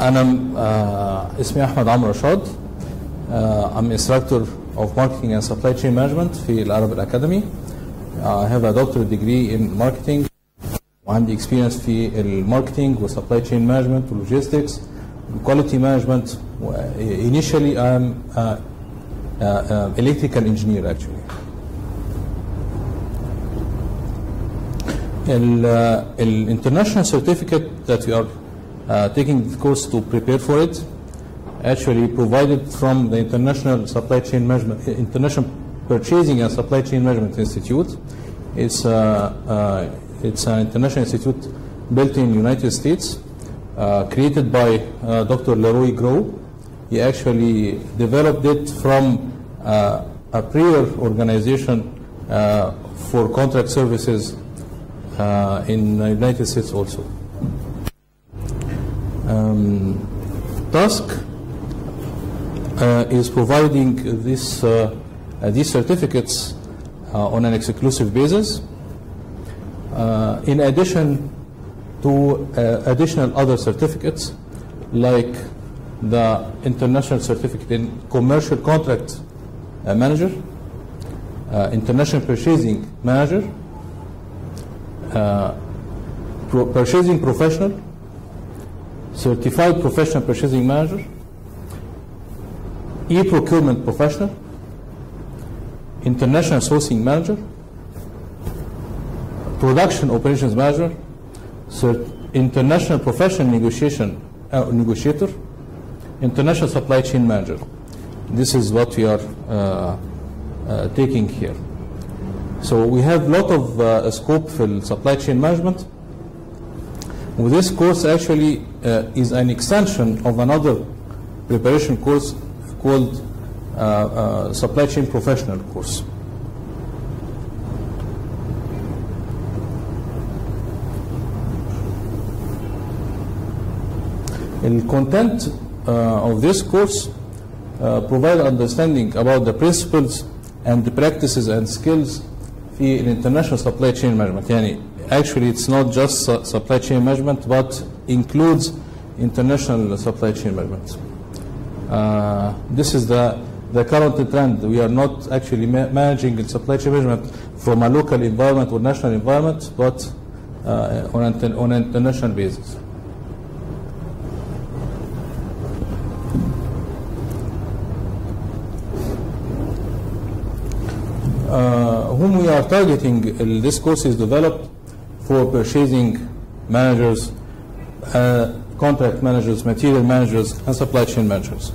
أنا uh, اسمي أحمد عمرو رشاد uh, I'm instructor of marketing and supply chain management في العرب Academy I have a doctorate degree in marketing وعندي experience في الماركتينج والsupply chain management والlogistics quality management initially I'm a, a, a electrical engineer actually ال, uh, ال international certificate that we are uh, taking the course to prepare for it actually provided from the International Supply Chain Management, International Purchasing and Supply Chain Management Institute. It's, uh, uh, it's an international institute built in United States, uh, created by uh, Dr. Leroy Graw. He actually developed it from uh, a prior organization uh, for contract services uh, in the United States also. Um, TASK uh, is providing this, uh, these certificates uh, on an exclusive basis. In addition to additional other certificates like the international certificate in commercial contract uh, manager, uh, international purchasing manager, uh, pro- purchasing professional, certified professional purchasing manager, e-procurement professional, international sourcing manager, production operations manager, international professional negotiation uh, negotiator, international supply chain manager. This is what we are uh, uh, taking here. So we have a lot of uh, scope for supply chain management. Well, this course actually uh, is an extension of another preparation course called uh, uh, supply chain professional course. The content uh, of this course uh, provide understanding about the principles and the practices and skills في international supply chain management يعني actually it's not just su- supply chain management but includes international supply chain management uh, this is the the current trend. We are not actually ma- managing supply chain management from a local environment or national environment but uh, on, an, on an international basis. Uh, whom we are targeting, this course is developed for purchasing managers, uh, contract managers, material managers, and supply chain managers.